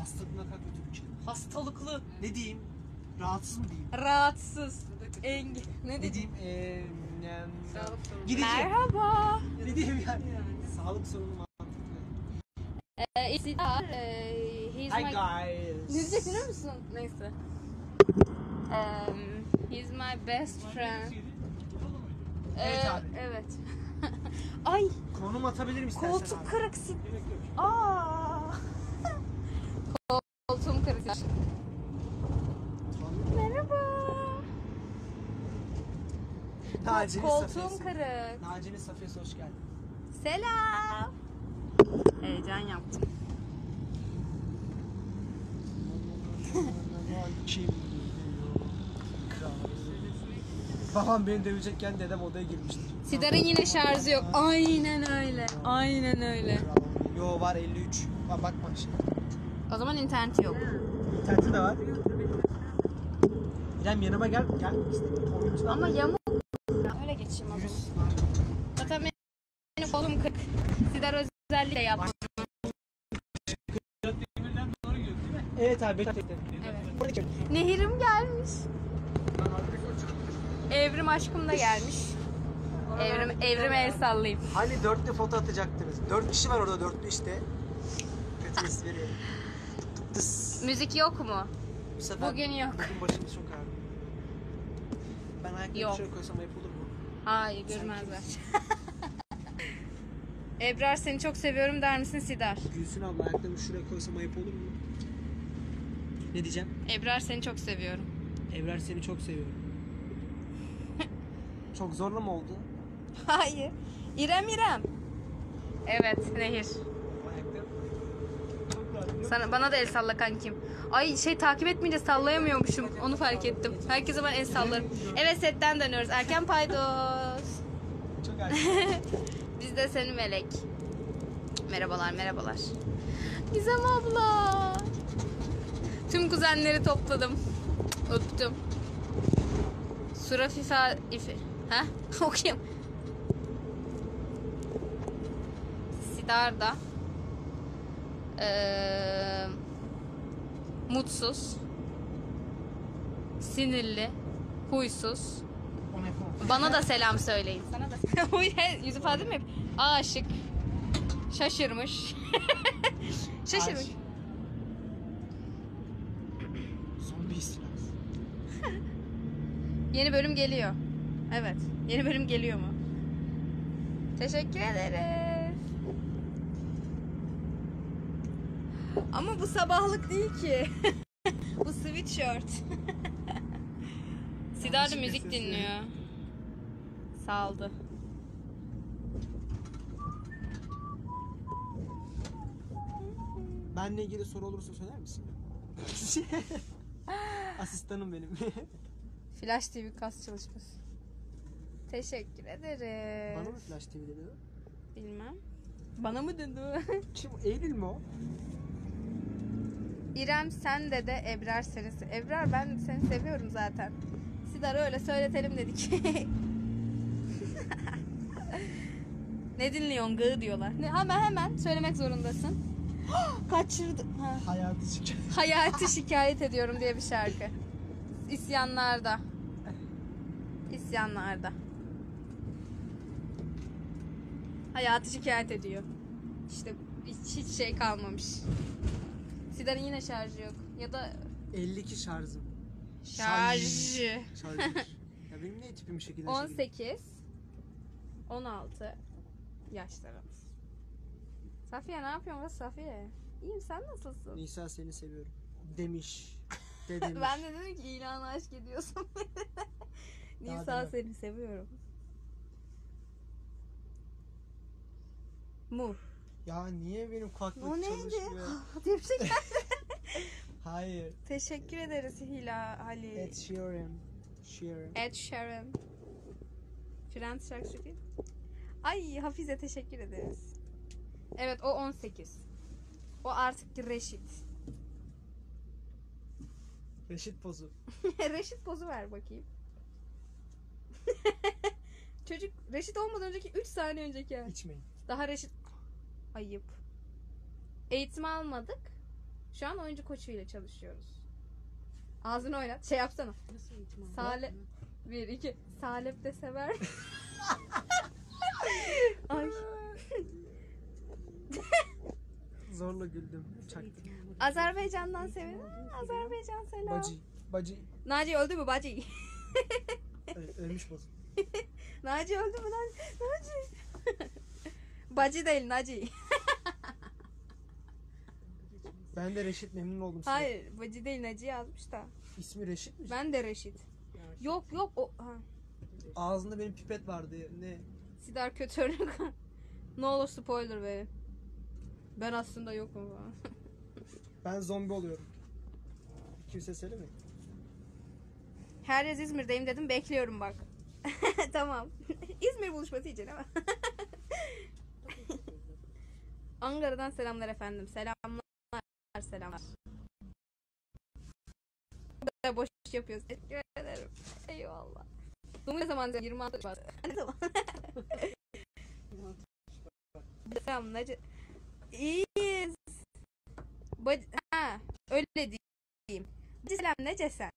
Hastalık ne kadar kötü bir şey. Hastalıklı. Ne diyeyim? Rahatsız mı diyeyim? Rahatsız. Engin. Ne Ne diyeyim? Eee... em, Sağlık sorunu. Gideceğim. Merhaba. Ne diyeyim yani? Sağlık sorunu mantıklı. Ee, Sidar, e, he's Hi my... guys. Ne diyecek biliyor musun? Neyse. Um, he's my best friend. Evet Ee, abi. Evet. Ay Konum atabilir misin istersen koltuk abi? kırık. Aa. Kırık. Merhaba. Naci'nin Koltuğum Safiyesi. kırık. Naci'nin Safiyesi hoş geldin. Selam. Heyecan yaptım. Kim. Babam beni dövecekken dedem odaya girmiştir. Sidar'ın yine şarjı yok. Aynen öyle. Aynen öyle. Yo var 53. Bak bakma şimdi. O zaman interneti yok. İnterneti de var. İrem yanıma gel. Gel. İşte. Ama yamuk. Öyle geçeyim. Yüz. Zaten benim kolum kırık. Sidar özellikle yaptı. Evet abi. Evet. Evet. Nehirim gelmiş. Evrim aşkım da gelmiş. Evrim, evrim el sallayayım. Hani dörtlü foto atacaktınız. Dört kişi var orada dörtlü işte. Kötü espri. Tıs. Müzik yok mu? Bu sefer Bugün yok. Bugün başımız çok ağrıyor. Ben ayaklarımı Yok. şöyle koysam ayıp olur mu? Hayır görmezler. Ebrar seni çok seviyorum der misin Sidar? Gülsün abla ayaklarımı şuraya koysam ayıp olur mu? Ne diyeceğim? Ebrar seni çok seviyorum. Evren seni çok seviyorum. çok zorla mı oldu? Hayır. İrem İrem. Evet Nehir. Sana, bana da el salla kankim. Ay şey takip etmeyince sallayamıyormuşum. Onu fark ettim. Herkese ben el sallarım. Evet setten dönüyoruz. Erken paydos. Çok erken. Biz de seni melek. Merhabalar merhabalar. Gizem abla. Tüm kuzenleri topladım. Öptüm. Sura fifa ifi. Ha? Okuyayım. Sidar da. Ee, mutsuz. Sinirli. Huysuz. Bana da selam söyleyin. Sana da Yüz ifade mi? Aşık. Şaşırmış. Şaşırmış. Aşık. Zombi istilası. Yeni bölüm geliyor. Evet. Yeni bölüm geliyor mu? Teşekkür ederiz. Ama bu sabahlık değil ki. bu sweatshirt. Sidar da müzik sesi. dinliyor. Saldı. Benle ilgili soru olursa söyler misin? Asistanım benim. Flash TV kas çalışması. Teşekkür ederiz. Bana mı Flash TV dedi? Bilmem. Bana mı dedi? Kim? Eylül mü o? İrem sen de de Ebrar seni se- Ebrar ben seni seviyorum zaten. Sidar öyle söyletelim dedik. ne dinliyorsun gı diyorlar. Ne, hemen hemen söylemek zorundasın. Kaçırdım. Ha. Hayatı şikayet. Hayati şikayet ediyorum diye bir şarkı. İsyanlarda. İsyanlarda. Hayatı şikayet ediyor. İşte hiç, hiç şey kalmamış. Sidar'ın yine şarjı yok. Ya da 52 şarjım. şarj. Şarjı. ya benim ne tipim şekilde 18 16 yaşlarımız. Safiye ne yapıyorsun kız Safiye? İyiyim sen nasılsın? Nisa seni seviyorum. Demiş. De demiş. Ben de dedim ki ilan aşk ediyorsun. Nisa demem. seni seviyorum. Mu. Ya niye benim kulaklık O neydi? çalışmıyor? şey geldi. Hayır. Teşekkür ederiz Hila Ali. Ed Sheeran. Sheeran. Ed Sheeran. Friends şarkısı değil. Ay Hafize teşekkür ederiz. Evet o 18. O artık Reşit. Reşit pozu. Reşit pozu ver bakayım. Çocuk Reşit olmadan önceki 3 saniye önceki. İçmeyin. Daha Reşit ayıp. Eğitim almadık. Şu an oyuncu koçuyla çalışıyoruz. Ağzını oynat. Şey yapsana. Nasıl eğitim aldın? Salep. Bir, iki. Salep de sever. Ay. Zorla güldüm. Nasıl Çak. eğitim almadın? Azerbaycan'dan mı? Azerbaycan selam. Bacı. Bacı. Naci öldü mü Bacı? Ö- ölmüş bu. Naci öldü mü lan? Naci. Bacı değil Naci. Ben de Reşit memnun oldum size. Hayır Bacı değil Naci yazmış da. İsmi Reşit mi? Ben de Reşit. Yok yok o. Ha. Ağzında benim pipet vardı. Ne? Sidar kötülük. ne olur spoiler verin. Ben aslında yokum falan. Ben zombi oluyorum. Kimse söyleme. Her yaz İzmir'deyim dedim bekliyorum bak. tamam. İzmir buluşması için ama. Ankara'dan selamlar efendim. Selamlar. Selamlar. Böyle boş yapıyoruz. Teşekkür ederim. Eyvallah. Bu ne zaman? 26 Şubat. Ne zaman? Selam Naci. İyiyiz. Bacı, ha, öyle diyeyim. Selam nece sen?